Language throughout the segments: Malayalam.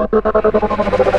Thank you.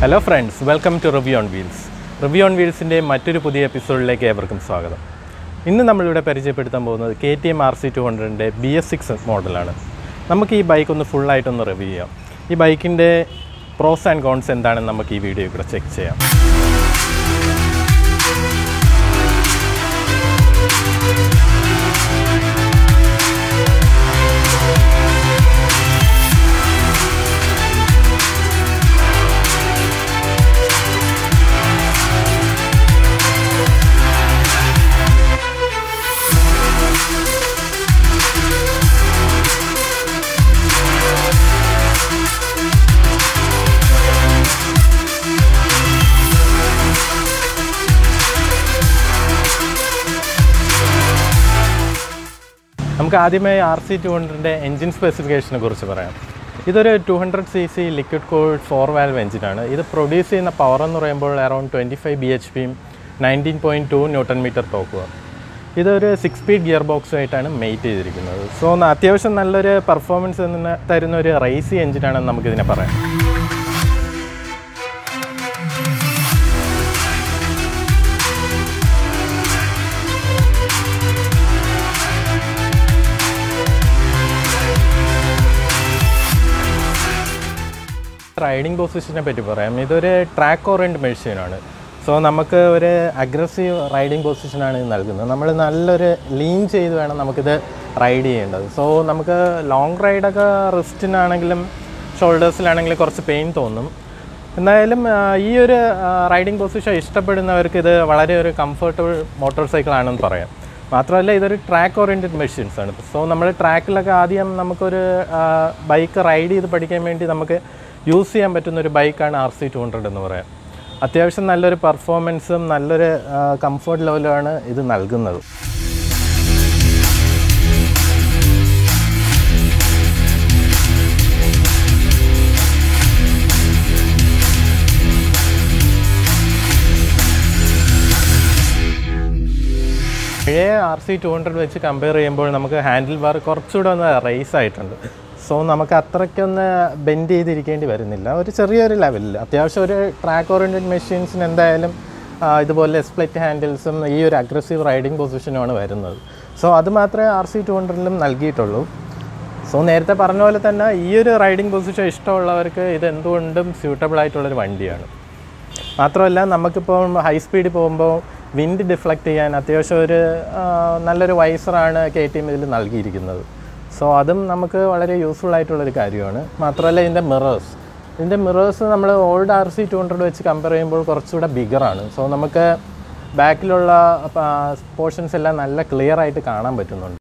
Hello friends welcome to review on wheels review on വീൽസിന്റെ മറ്റൊരു പുതിയ എപ്പിസോഡിലേക്ക് ഏവർക്കും സ്വാഗതം. ഇന്ന് നമ്മളിവിടെ പരിചയപ്പെടുത്താൻ പോകുന്നത് K T M R C two ഹൺഡ്രഡിന്റെ B S six മോഡലാണ് നമുക്ക് ഈ ബൈക്ക് ഒന്ന് ഫുള്ളായിട്ടൊന്ന് റിവ്യൂ ചെയ്യാം. ഈ ബൈക്കിന്റെ പ്രോസ് ആൻഡ് കോൺസ് എന്താണെന്ന് നമുക്ക് ഈ വീഡിയോ കൂടെ ചെക്ക് ചെയ്യാം. നമുക്ക് ആദ്യമായി ആർ സി ടു ഹൺഡ്രഡിന്റെ എൻജിൻ സ്പെസിഫിക്കേഷനെ കുറിച്ച് പറയാം. ഇതൊരു two hundred C C liquid cooled four valve എഞ്ചിനാണ് ഇത് പ്രൊഡ്യൂസ് ചെയ്യുന്ന പവർ എന്ന് പറയുമ്പോൾ around twenty five B H പിയും nineteen point two newton metre ടോക്കുക ഇതൊരു സിക്സ് സ്പീഡ് ഗിയർ ബോക്സുമായിട്ടാണ് മെയ്റ്റ് ചെയ്തിരിക്കുന്നത് സോ അത്യാവശ്യം നല്ലൊരു പെർഫോമൻസ് തരുന്ന ഒരു റേസി എഞ്ചിനാണെന്ന് നമുക്കിതിനെ പറയാം. റൈഡിംഗ് പൊസിഷനെ പറ്റി പറയാം. ഇതൊരു ട്രാക്ക് ഓറിയന്റ് മെഷീനാണ് സോ നമുക്ക് ഒരു അഗ്രസീവ് റൈഡിംഗ് പൊസിഷനാണ് ഇത് നൽകുന്നത്. നമ്മൾ നല്ലൊരു ലീൻ ചെയ്ത് വേണം നമുക്കിത് റൈഡ് ചെയ്യേണ്ടത്. സോ നമുക്ക് ലോങ് റൈഡൊക്കെ റിസ്റ്റിനാണെങ്കിലും ഷോൾഡേഴ്സിലാണെങ്കിലും കുറച്ച് പെയിൻ തോന്നും. എന്തായാലും ഈ ഒരു റൈഡിംഗ് പൊസിഷൻ ഇഷ്ടപ്പെടുന്നവർക്ക് ഇത് വളരെ ഒരു കംഫർട്ടബിൾ മോട്ടോർ സൈക്കിൾ ആണെന്ന് പറയാം. മാത്രമല്ല ഇതൊരു ട്രാക്ക് ഓറിയന്റഡ് മെഷീൻസ് ആണ്. സോ നമ്മൾ ട്രാക്കിലൊക്കെ ആദ്യം നമുക്കൊരു ബൈക്ക് റൈഡ് ചെയ്ത് പഠിക്കാൻ വേണ്ടി നമുക്ക് യൂസ് ചെയ്യാൻ പറ്റുന്ന ഒരു ബൈക്കാണ് ആർ സി ടു ഹൺഡ്രഡ് എന്ന് പറയാം. അത്യാവശ്യം നല്ലൊരു പെർഫോമൻസും നല്ലൊരു കംഫർട്ട് ലെവലുമാണ് ഇത് നൽകുന്നത്. പഴയ ആർ സി ടു ഹൺഡ്രഡ് വെച്ച് കമ്പയർ ചെയ്യുമ്പോൾ നമുക്ക് ഹാൻഡിൽ ബാർ കുറച്ചുകൂടെ ഒന്ന് റേസ് ആയിട്ടുണ്ട്. സോ നമുക്ക് അത്രയ്ക്കൊന്ന് ബെൻഡ് ചെയ്തിരിക്കേണ്ടി വരുന്നില്ല. ഒരു ചെറിയൊരു ലെവലിൽ അത്യാവശ്യം ഒരു ട്രാക്ക് ഓറിയന്റഡ് മെഷീൻസിന് എന്തായാലും ഇതുപോലെ സ്പ്ലിറ്റ് ഹാൻഡിൽസും ഈ ഒരു അഗ്രസീവ് റൈഡിംഗ് പൊസിഷനുമാണ് വരുന്നത്. സോ അത് മാത്രമേ ആർ സി ടു ഹൺഡ്രഡിലും നൽകിയിട്ടുള്ളൂ. സോ നേരത്തെ പറഞ്ഞ പോലെ തന്നെ ഈ ഒരു റൈഡിംഗ് പൊസിഷൻ ഇഷ്ടമുള്ളവർക്ക് ഇത് എന്തുകൊണ്ടും സ്യൂട്ടബിൾ ആയിട്ടുള്ളൊരു വണ്ടിയാണ്. മാത്രമല്ല നമുക്കിപ്പോൾ ഹൈ സ്പീഡിൽ പോകുമ്പോൾ വിൻഡ് ഡിഫ്ലക്റ്റ് ചെയ്യാൻ അത്യാവശ്യം ഒരു നല്ലൊരു വൈസറാണ് കെ ടി എം ഇതിൽ നൽകിയിരിക്കുന്നത്. സോ അതും നമുക്ക് വളരെ യൂസ്ഫുൾ ആയിട്ടുള്ളൊരു കാര്യമാണ്. മാത്രമല്ല ഇതിന്റെ മിറേഴ്സ് ഇതിന്റെ മിറേഴ്സ് നമ്മൾ old R C two hundred വെച്ച് കമ്പയർ ചെയ്യുമ്പോൾ കുറച്ചുകൂടെ ബിഗറാണ് സോ നമുക്ക് ബാക്കിലുള്ള പോർഷൻസ് എല്ലാം നല്ല ക്ലിയർ ആയിട്ട് കാണാൻ പറ്റുന്നുണ്ട്.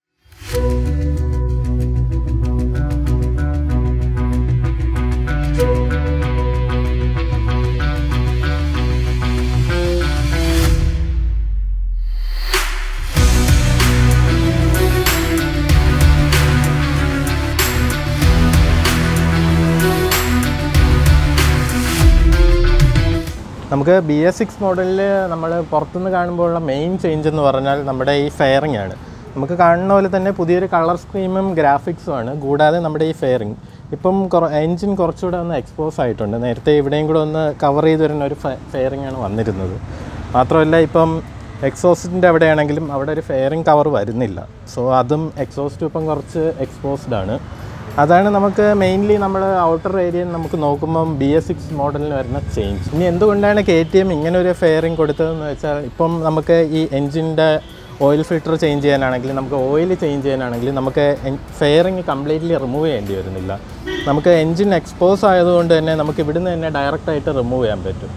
നമുക്ക് ബി എസ് സിക്സ് മോഡലിൽ നമ്മൾ പുറത്തുനിന്ന് കാണുമ്പോഴുള്ള മെയിൻ ചേഞ്ച് എന്ന് പറഞ്ഞാൽ നമ്മുടെ ഈ ഫെയറിംഗ് ആണ്. നമുക്ക് കാണുന്ന പോലെ തന്നെ പുതിയൊരു കളർ സ്കീമും ഗ്രാഫിക്സും ആണ്. കൂടാതെ നമ്മുടെ ഈ ഫെയറിംഗ് ഇപ്പം എൻജിൻ കുറച്ചുകൂടെ ഒന്ന് എക്സ്പോസ് ആയിട്ടുണ്ട്. നേരത്തെ ഇവിടെയും കൂടെ ഒന്ന് കവർ ചെയ്ത് വരുന്ന ഒരു ഫെയറിംഗ് ആണ് വന്നിരുന്നത്. മാത്രമല്ല ഇപ്പം എക്സോസ്റ്റിന്റെ അവിടെയാണെങ്കിലും അവിടെ ഒരു ഫെയറിംഗ് കവർ വരുന്നില്ല. സോ അതും എക്സോസ്റ്റ് ഇപ്പം കുറച്ച് എക്സ്പോസ്ഡ് ആണ്. അതാണ് നമുക്ക് മെയിൻലി നമ്മൾ ഔട്ടർ ഏരിയ നമുക്ക് നോക്കുമ്പം ബി എസ് സിക്സ് മോഡലിന് വരുന്ന ചേഞ്ച് ഇനി എന്തുകൊണ്ടാണ് കെ ടി എം ഇങ്ങനെ ഒരു ഫെയറിങ് കൊടുത്തതെന്ന് വെച്ചാൽ ഇപ്പം നമുക്ക് ഈ എൻജിന്റെ ഓയിൽ ഫിൽറ്റർ ചേഞ്ച് ചെയ്യാനാണെങ്കിൽ നമുക്ക് ഓയിൽ ചേഞ്ച് ചെയ്യാനാണെങ്കിൽ നമുക്ക് ഫെയറിങ് കംപ്ലീറ്റ്ലി റിമൂവ് ചെയ്യേണ്ടി വരുന്നില്ല. നമുക്ക് എൻജിൻ എക്സ്പോസ് ആയതുകൊണ്ട് തന്നെ നമുക്ക് ഇവിടുന്ന് തന്നെ ഡയറക്റ്റായിട്ട് റിമൂവ് ചെയ്യാൻ പറ്റും.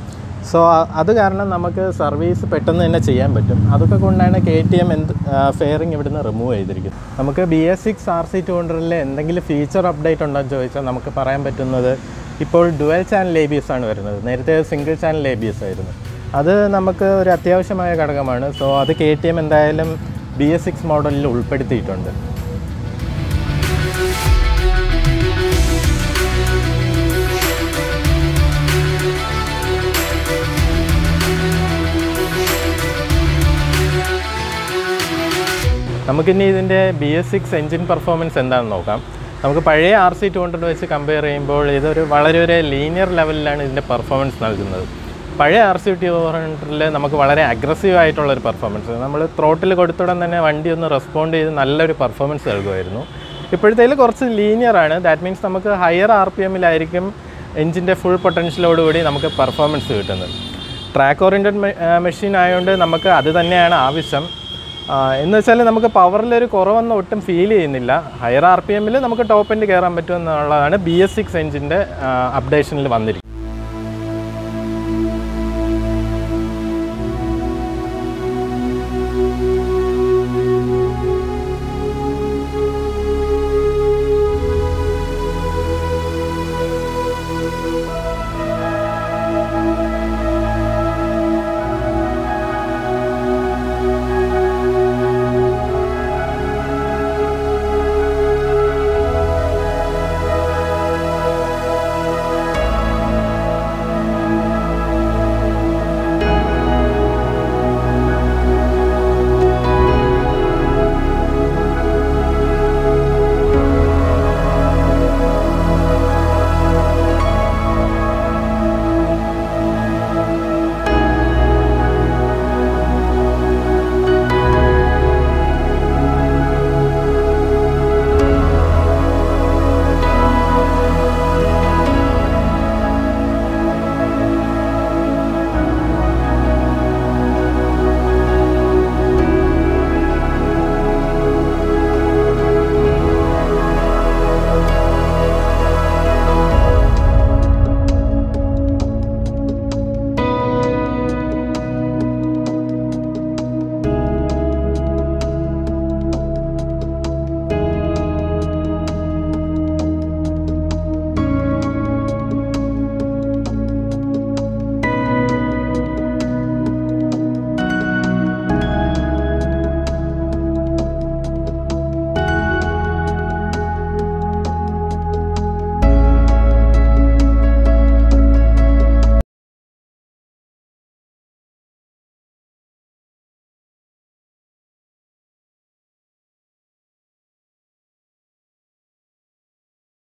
സോ അത് കാരണം നമുക്ക് സർവീസ് പെട്ടെന്ന് തന്നെ ചെയ്യാൻ പറ്റും. അതൊക്കെ കൊണ്ടാണ് കെ ടി എം എന്ത് ഫെയറിങ് ഇവിടുന്ന് റിമൂവ് ചെയ്തിരിക്കുന്നത്. നമുക്ക് B S six R C two ഹൺഡ്രഡിൽ എന്തെങ്കിലും ഫീച്ചർ അപ്ഡേറ്റ് ഉണ്ടോ എന്ന് ചോദിച്ചാൽ നമുക്ക് പറയാൻ പറ്റുന്നത് ഇപ്പോൾ dual channel A B S ആണ് വരുന്നത്. നേരത്തെ single channel A B S ആയിരുന്നു. അത് നമുക്ക് ഒരു അത്യാവശ്യമായ ഘടകമാണ്. സോ അത് കെ ടി എം എന്തായാലും ബി എസ് സിക്സ് മോഡലിൽ ഉൾപ്പെടുത്തിയിട്ടുണ്ട്. നമുക്കിനി ഇതിന്റെ ബി എസ് സിക്സ് എൻജിൻ പെർഫോമൻസ് എന്താണെന്ന് നോക്കാം. നമുക്ക് പഴയ ആർ സി ടു ഹൺഡ്രഡ് വെച്ച് കമ്പയർ ചെയ്യുമ്പോൾ ഇതൊരു വളരെ ഒരു ലീനിയർ ലെവലിലാണ് ഇതിന്റെ പെർഫോമൻസ് നൽകുന്നത്. പഴയ ആർ സി ടു ഹൺഡ്രഡിൽ നമുക്ക് വളരെ അഗ്രസീവ് ആയിട്ടുള്ളൊരു പെർഫോമൻസ് നമ്മൾ ത്രോട്ടിൽ കൊടുത്തുടൻ തന്നെ വണ്ടി ഒന്ന് റെസ്പോണ്ട് ചെയ്ത് നല്ലൊരു പെർഫോമൻസ് നൽകുമായിരുന്നു. ഇപ്പോഴത്തേൽ കുറച്ച് ലീനിയർ ആണ്. ദാറ്റ് മീൻസ് നമുക്ക് ഹയർ ആർ പി എമ്മിലായിരിക്കും എഞ്ചിന്റെ ഫുൾ പൊട്ടൻഷ്യലോടുകൂടി നമുക്ക് പെർഫോമൻസ് കിട്ടുന്നത്. ട്രാക്ക് ഓറിയന്റഡ് മെഷീൻ ആയതുകൊണ്ട് നമുക്ക് അത് തന്നെയാണ് ആവശ്യം. എന്ന് വെച്ചാൽ നമുക്ക് പവറിലൊരു കുറവൊന്നും ഒട്ടും ഫീൽ ചെയ്യുന്നില്ല. ഹയർ ആർ പി എമ്മിൽ നമുക്ക് ടോപ്പ് എൻഡ് കയറാൻ പറ്റുമെന്നുള്ളതാണ് ബി എസ് സിക്സ് എഞ്ചിന്റെ അപ്ഡേഷനിൽ വന്നിരിക്കുന്നത്.